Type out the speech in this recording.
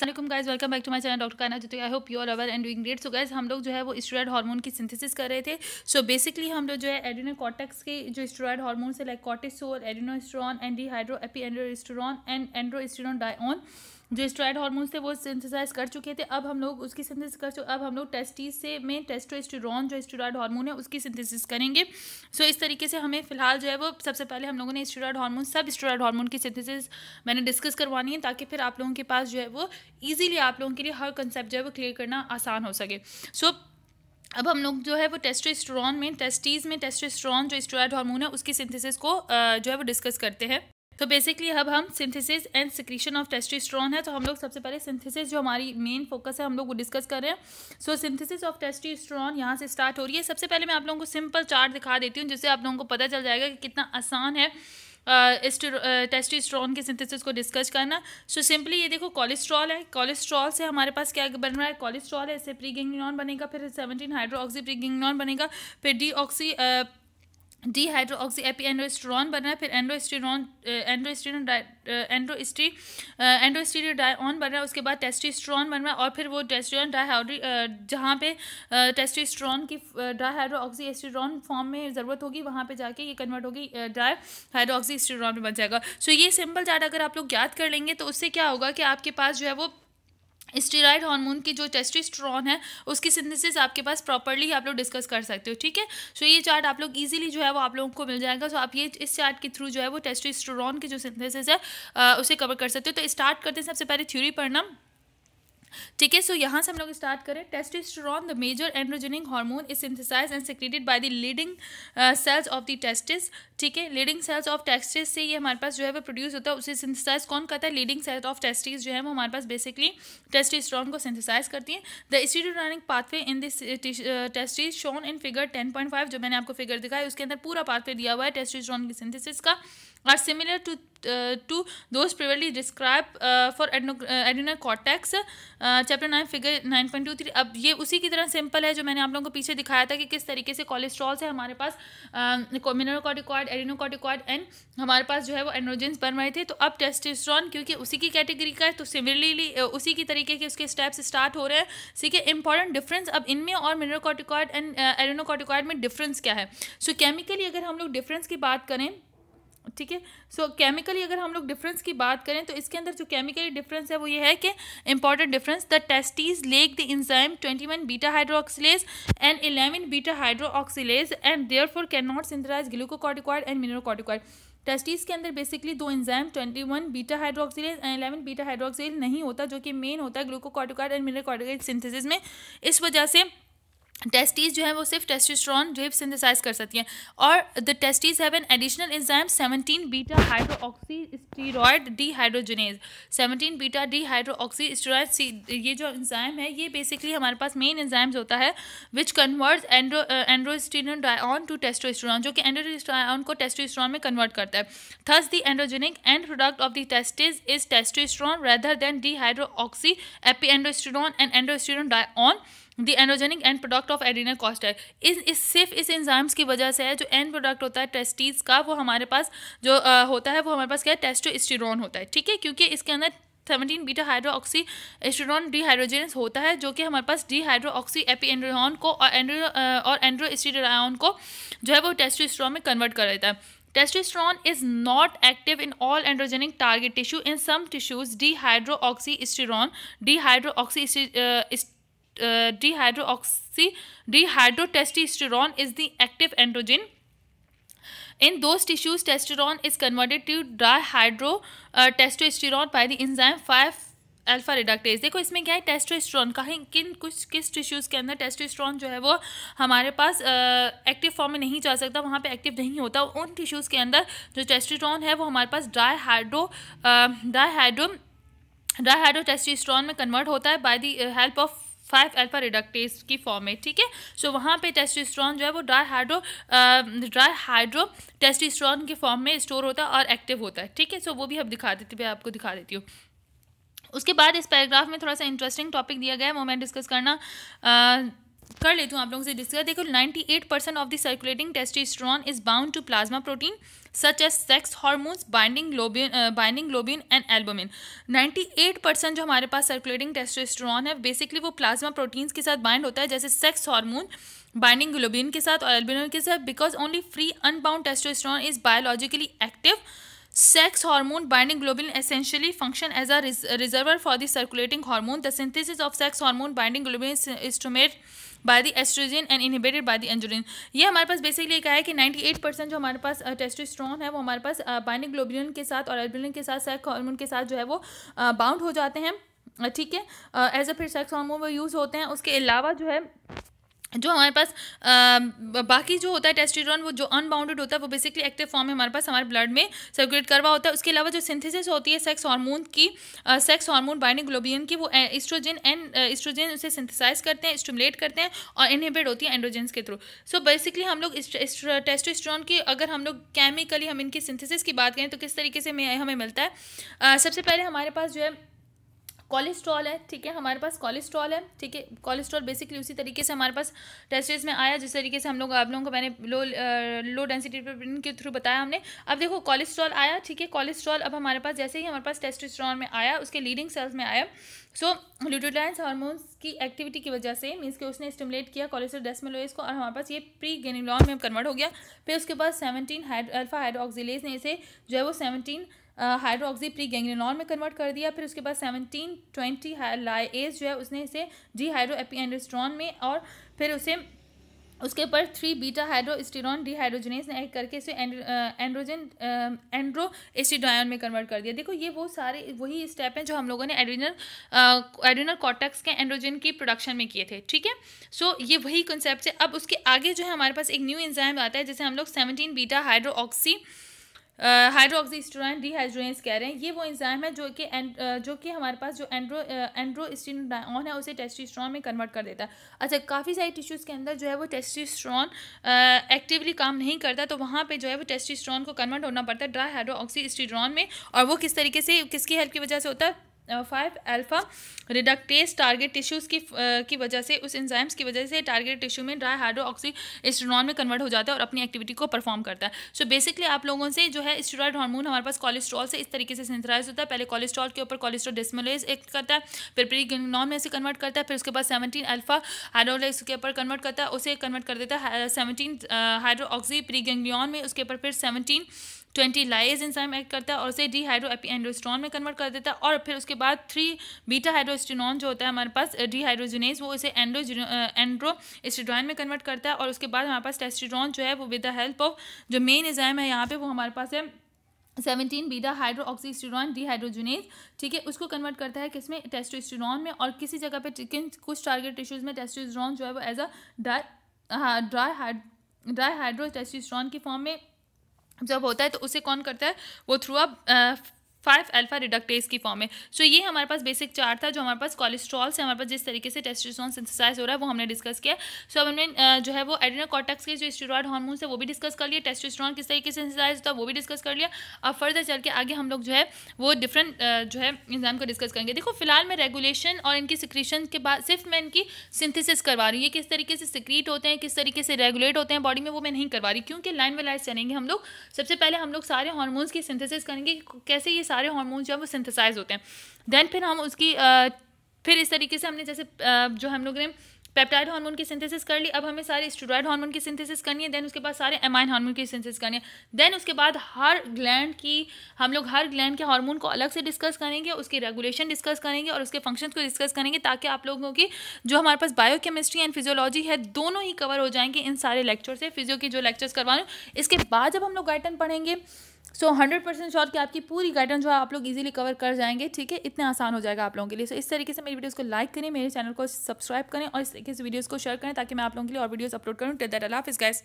Aslam guys welcome back to my channel doctor काना जो I hope you are our and doing great so guys हम लोग जो है वो स्टेरॉयड हार्मोन की सिंथेसिस कर रहे थे। सो so बेसिकली हम लोग जो है एडिनो कॉटेक्स के जो स्टेरॉयड हार्मोन से like cortisol adrenosterone and dehydroepiandrosterone and androstenedione जो स्ट्राइड हार्मोन थे वो सिंथेसाइज कर चुके थे। अब हम लोग उसकी सिंथेसिस कर चुके अब हम लोग टेस्टिस से में टेस्टोस्टेरॉन जो स्टेरॉयड हार्मोन है उसकी सिंथेसिस करेंगे। सो so, इस तरीके से हमें फ़िलहाल जो है वो सबसे पहले हम लोगों ने स्टेरॉयड हार्मोन सब स्टेरॉयड हार्मोन की सिंथेसिस मैंने डिस्कस करवानी है ताकि फिर आप लोगों के पास जो है वो ईजिली आप लोगों के लिए हर कंसेप्ट जो है वो क्लियर करना आसान हो सके। सो so, अब हम लोग जो है वो टेस्टोस्टेरॉन में टेस्टीज़ में टेस्टोस्टेरॉन जो स्टेरॉयड हार्मोन है उसकी सिंथेसिस को जो है वो डिस्कस करते हैं। तो बेसिकली अब हम synthesis and secretion of testosterone है तो हम लोग सबसे पहले सिंथेसिस जो हमारी मेन फोकस है हम लोग वो डिस्कस कर रहे हैं। सो सिंथेसिस ऑफ़ टेस्टिस्ट्रॉन यहाँ से स्टार्ट हो रही है। सबसे पहले मैं आप लोगों को सिंपल चार्ट दिखा देती हूँ जिससे आप लोगों को पता चल जाएगा कि कितना आसान है टेस्टिस्ट्रॉन के सिंथेसिस को डिस्कस करना। सो so, सिंपली ये देखो कोलेस्ट्रॉल है। कोलेस्ट्रॉल से हमारे पास क्या बन रहा है? कोलेस्ट्रॉल है इससे प्री बनेगा फिर सेवनटीन हाइड्रो ऑक्सी प्री बनेगा फिर D oxy D hydro oxy epi androsterone बन फिर एंड्रोस्टेरॉन एंड्रोस्टेरॉन एंड्रोस्टी डायन बन रहा है उसके बाद टेस्टिस्ट्रॉन बन रहा है और फिर वो टेस्टियन डाईहाइड्री जहाँ पे टेस्टिस्ट्रॉन की dihydro oxy esterone form में ज़रूरत होगी वहाँ पे जाके ये कन्वर्ट होगी डाई हाइड्रो ऑक्सी एस्टेरॉन में बन जाएगा। सो so, ये सिंपल चार्ट अगर आप लोग याद कर लेंगे तो उससे क्या होगा कि आपके पास जो है वो स्टीराइड हार्मोन की जो टेस्टिस्ट्रॉन है, उसकी सिंथेसिस आपके पास प्रॉपरली आप लोग डिस्कस कर सकते हो, ठीक है? सो ये चार्ट आप लोग इजीली जो है वो आप लोगों को मिल जाएगा। सो आप ये इस चार्ट के थ्रू जो है वो टेस्टिस्ट्रॉन की जो सिंथेसिस है उसे कवर कर सकते हो। तो स्टार्ट करते हैं सबसे पहले थ्योरी पढ़ना। ठीक है सो यहाँ से हम लोग स्टार्ट करें। Testosterone the major androgenic hormone is synthesize and secreted by the Leydig cells of the testis ठीक है लीडिंग सेल्स ऑफ़ टेस्टिस से ये हमारे पास जो है वो प्रोड्यूस होता है, उसे सिंथेसाइज कौन करता है? लीडिंग सेल्स ऑफ़ टेस्टिस जो है वो हमारे पास बेसिकली टेस्टिस्टेरॉन को सिंथेसाइज करती है। The steroidogenic pathway in this testis shown in figure ten point five जो मैंने आपको फिगर दिखाया, उसके अंदर पूरा पाथवे दिया हुआ है टेस्टिस्टेरॉन की सिंथेसिस का। Are similar to to to those describe for adrenal cortex chapter nine figure nine point two three अब ये उसी की तरह सिंपल है जो मैंने आप लोगों को पीछे दिखाया था कि किस तरीके से कोलेस्ट्रॉल से हमारे पास मिनरोकॉटिकॉइड एडिनोकॉटिकॉइड एंड हमारे पास जो है वो एंड्रोजेंस बन रहे थे। तो अब टेस्टिस्ट्रॉन क्योंकि उसी की कैटेगरी का है तो सिमिलरली उसी की तरीके के उसके स्टेप्स स्टार्ट हो रहे हैं। ठीक है इंपॉर्टेंट डिफरेंस अब इनमें और मिनरोकॉटिकॉइड एंड एडिनोकॉटिकॉइड में डिफरेंस क्या है? सो so, केमिकली अगर हम लोग डिफरेंस की बात करें ठीक है? सो केमिकली अगर हम लोग डिफरेंस की बात करें तो इसके अंदर जो केमिकली डिफरेंस है, वो ये है कि important difference the testes lack the enzyme twenty one beta hydroxylase and eleven beta hydroxylase and therefore cannot synthesize glucocorticoid and mineralocorticoid testes के अंदर बेसिकली दो twenty one beta hydroxylase and eleven beta hydroxylase नहीं होता, जो कि main होता है glucocorticoid and मिनरोकॉटिकॉइड synthesis में। इस वजह से टेस्टीज जो है वो सिर्फ़ टेस्टिस्ट्रॉन जो है सिंथेसाइज कर सकती हैं। और the testes have an additional enzyme 17 beta hydroxy steroid dehydrogenase 17 beta D hydroxy steroid ये जो इंजाइम है, ये बेसिकली हमारे पास मेन इंजाइम्स होता है विच कन्वर्ट एंड्रो एंड्रोस्टीन डायन टू टेस्टोस्टेरॉन जो कि एंड्रोस्टायन को टेस्टोस्टेरॉन में कन्वर्ट करता है। Thus the androgenic end product of the testes is testosterone rather than dehydroepiandrosterone and androstenedione the androgenic end product of adrenal castor is is सिर्फ़ इस enzymes की वजह से है जो एंड प्रोडक्ट होता है टेस्टीज का वो हमारे पास जो आ, होता है वो हमारे पास क्या है टेस्टोस्टेरॉन होता है ठीक है? क्योंकि इसके अंदर seventeen beta hydro oxy oestrone dehydrogenase होता है जो कि हमारे पास डी हाइड्रो ऑक्सी एपी एंड्रोन को और एंड्रो और एंड्रोस्टीरायन को जो है वो टेस्टोस्टेरॉन में कन्वर्ट कर देता है। Testosterone is not active in all androgenic target tissue. In some tissues, dehydroxysterone, dehydroxy uh, uh, dehydroxy dehydrotestosterone is the active androgen. In those tissues testosterone is converted to dihydrotestosterone uh, by the enzyme 5 alpha reductase देखो इसमें क्या है? Testosterone कहीं किन कुछ किस tissues के अंदर टेस्टोस्टेरोन जो है वो हमारे पास एक्टिव फॉर्म में नहीं जा सकता वहाँ पे एक्टिव नहीं होता। उन टिश्यूज़ के अंदर जो टेस्टोस्टेरोन है वो हमारे पास dry hydro dry hydro dry hydro testosterone में कन्वर्ट होता है by the help of five alpha reductase की फॉर्म में ठीक है? सो वहाँ पे टेस्टिस्ट्रॉन जो है वो dry hydro dry hydro testosterone के फॉर्म में स्टोर होता है और एक्टिव होता है, ठीक है? सो वो भी अब दिखा देती, मैं आपको दिखा देती हूँ। उसके बाद इस पैराग्राफ में थोड़ा सा इंटरेस्टिंग टॉपिक दिया गया है, वो मैं डिस्कस करना कर लेती हूँ आप लोगों से डिस्कस देखो 98 percent of the circulating testosterone is bound to plasma protein such as sex hormones binding globulin binding globulin and albumin 98 percent जो हमारे पास सर्कुलेटिंग टेस्टोस्टेरोन है बेसिकली वो प्लाज्मा प्रोटीन्स के साथ बाइंड होता है, जैसे सेक्स हार्मोन बाइंडिंग ग्लोबिन के साथ और एल्बोमिन के साथ because only free unbound testosterone is biologically active sex hormone binding globulin essentially function as a reservoir for the circulating hormone the synthesis of sex hormone binding globulin is stimulated by the estrogen and inhibited by the androgen ये हमारे पास basically कहा है कि 98 percent जो हमारे पास testosterone है, वो हमारे पास बाइंडिंग ग्लोबिन के साथ और एल्बुलिन के साथ सेक्स हार्मोन के साथ जो है वो बाउंड हो जाते हैं। ठीक है? एज अ फिर सेक्स हार्मोन वो यूज़ होते हैं। उसके अलावा जो है जो हमारे पास आ, बाकी जो होता है टेस्टिड्रॉन वो जो अनबाउंडेड होता है वो बेसिकली एक्टिव फॉर्म में हमारे पास हमारे ब्लड में सर्कुलेट करवा होता है। उसके अलावा जो सिंथेसिस होती है सेक्स हार्मोन की आ, सेक्स हार्मोन बाइंडिंग ग्लोबियन की वो इस्ट्रोजन एंड इस्ट्रोजन उसे सिंथेसाइज करते हैं स्टिमुलेट करते हैं और इनहिबिट होती है एंड्रोजेंस के थ्रू सो बेसिकली हम लोग टेस्टोस्टेरोन की अगर हम लोग केमिकली हम इनकी सिंथेसिस की बात करें तो किस तरीके से हमें मिलता है? सबसे पहले हमारे पास जो है कोलेस्ट्रॉल है, ठीक है? हमारे पास कोलेस्ट्रॉल है, ठीक है? कोलेस्ट्रॉल बेसिकली उसी तरीके से हमारे पास टेस्टेज में आया, जिस तरीके से हम लोग, आप लोगों को मैंने लो लो डेंसिटी प्रोटीन के थ्रू बताया हमने। अब देखो, कोलेस्ट्रॉल आया, ठीक है? कोलेस्ट्रॉल अब हमारे पास, जैसे ही हमारे पास टेस्टोस्टेरोन में आया, उसके लीडिंग सेल्स में आया। सो ल्यूटोलाइंस हार्मोन्स की एक्टिविटी की वजह से मीन्स कि उसने स्टिमुलेट किया कोलेस्ट्रॉल डेस्मेलोइस को और हमारे पास ये प्री गेनिलॉन में कन्वर्ट हो गया। फिर उसके बाद सेवनटीन हाइड अल्फ़ा हाइड्रोक्सिलेज ने इसे, जो है वो सेवनटीन हाइड्रोक्सी प्री गैंग्रेनॉल में कन्वर्ट कर दिया, फिर उसके बाद सेवनटीन ट्वेंटी लाइएज जो है उसने इसे जी हाइड्रो एपीएंड्रोस्ट्रॉन में और फिर उसे, उसके ऊपर थ्री बीटा हाइड्रोस्टिरॉन डीहाइड्रोजनेस ने एक करके इसे एंड्रोजन एंड्रो एस्टिडायन में कन्वर्ट कर दिया। देखो, ये वो सारे, वही स्टेप हैं जो हम लोगों ने एड्रिनल एड्रिनल कॉटेक्स के एंड्रोजन की प्रोडक्शन में किए थे, ठीक है? सो ये वही कंसेप्ट है। अब उसके आगे जो है हमारे पास एक न्यू इंजाइम आता है, जैसे हम लोग seventeen beta hydro oxy hydroxysteroid dehydrogenase कह रहे हैं। ये वो इंजाम है जो कि जो कि हमारे पास जो एंड्रो एंड्रोस्टिनोडाइन है, उसे टेस्टिस्ट्रॉन में कन्वर्ट कर देता है। अच्छा काफ़ी सारी टिश्यूज़ के अंदर जो है वो टेस्टिस्ट्रॉन एक्टिवली काम नहीं करता तो वहाँ पे जो है वो टेस्टिस्ट्रॉन को कन्वर्ट होना पड़ता है ड्राई हाइड्रोक्सीस्टिड्रॉन में। और वो किस तरीके से, किसकी हेल्प की वजह से होता है? Five alpha reductase target tissues की की वजह से, उस एंजाइम्स की वजह से टारगेट टिश्यू में ड्राई हाइड्रो ऑक्सी में कन्वर्ट हो जाता है और अपनी एक्टिविटी को परफॉर्म करता है। सो so बेसिकली आप लोगों से जो है स्टेरॉयड हार्मोन हमारे पास कोलेस्ट्रॉल से इस तरीके से सिंथराइज होता है। पहले कोलेस्ट्रॉल के ऊपर कोलेस्ट्रॉल डिस्मोलेज एक्ट करता है, फिर प्री प्रीगनॉन में से कन्वर्ट करता है, फिर उसके बाद सेवनटीन अल्फ़ा हाइड्रोलेक्स के ऊपर कन्वर्ट करता है, उसे कन्वर्ट कर देता है सेवनटीन हाइड्रो ऑक्सी प्रीगेंग्लियन में, उसके ऊपर फिर seventeen twenty lyase enzyme act करता है और उसे डी हाइड्रो एंड्रोस्ट्रॉन में कन्वर्ट कर देता है और फिर उसके बाद थ्री बीटा हाइड्रोस्टिनॉन जो होता है हमारे पास डी हाइड्रोजनेज वो इसे एंड्रो एंड्रो स्टिड्रॉन में कन्वर्ट करता है और उसके बाद हमारे पास टेस्टिड्रॉन जो है वो विद द हेल्प ऑफ़ जो मेन इंजाइम है यहाँ पे वो हमारे पास है सेवनटीन बीटा हाइड्रो ऑक्सीस्टिरॉन डीहाइड्रोजनेज ठीक है? उसको कन्वर्ट करता है किसमें? टेस्टोस्टेरोन में और किसी जगह पे किन, कुछ टारगेट टिश्यूज़ में टेस्टोस्टेरोन जो है वो as a di di dihydrotestosterone की फॉर्म में जब होता है तो उसे कौन करता है? वो through up five alpha reductase की फॉर्म में सो ये हमारे पास बेसिक चार्ट था, जो हमारे पास कोलेस्ट्रॉल से हमारे पास जिस तरीके से टेस्टोस्टेरोन सिंथेसाइज हो रहा है, वो हमने डिस्कस किया। सो अब हमने जो है वो एडिनो कॉटेक्स के जो स्टेरॉयड हार्मोन है, वो भी डिस्कस कर लिया टेस्टोस्टेरोन किस तरीके से सिंथेसाइज होता है वो भी डिस्कस कर लिया। अब फर्दर चल के आगे हम लोग जो है, वो डिफरेंट जो है एग्ज़ाम को डिस्कस करेंगे। देखो, फ़िलहाल मैं रेगुलेशन और इनकी सिक्रीशन के बाद, सिर्फ़ मैं इनकी सिंथेसिस करवा रही हूँ। ये किस तरीके से सिक्रीट होते हैं, किस तरीके से रेगुलेट होते हैं बॉडी में, वो मैं नहीं करवा रही। क्योंकि लाइन लाइन चलेंगे हम लोग। सबसे पहले हम लोग सारे हार्मोन्स की सिंथेसिस करेंगे कैसे ये सारे हार्मोन्स जो है वो सिंथेसाइज होते हैं। देन फिर हम उसकी फिर इस तरीके से हमने जैसे जो हम लोग ने पेप्टाइड हार्मोन की सिंथेसिस कर ली, अब हमें सारे स्टूराइड हार्मोन की सिंथेसिस करनी है देन उसके बाद सारे एमाइन हार्मोन की सिंथेसिस करनी है। देन उसके बाद हर ग्लैंड की, हम लोग हर ग्लैंड के हार्मोन को अलग से डिस्कस करेंगे, उसकी रेगुलेशन डिस्कस करेंगे और उसके फ़ंक्शन को डिस्कस करेंगे ताकि आप लोगों की जो हमारे पास बायोकेमिस्ट्री एंड फिजियोलॉजी है, दोनों ही कवर हो जाएँगे इन सारे लेक्चर से फिजियो की जो लेक्चर्स करवा इसके बाद जब हम लोग गाइटन पढ़ेंगे सो हंड्रेड परसेंट श्योर कि आपकी पूरी गाइडेंस जो है आप लोग इजीली कवर कर जाएँगे ठीक है? इतना आसान हो जाएगा आप लोगों के लिए। सो so, इस तरीके से मेरी वीडियोस को लाइक करें मेरे चैनल को सब्सक्राइब करें और इस तरीके से वीडियोस को शेयर करें ताकि मैं आप लोगों के लिए और वीडियोस अपलोड करूँ। TET that is gas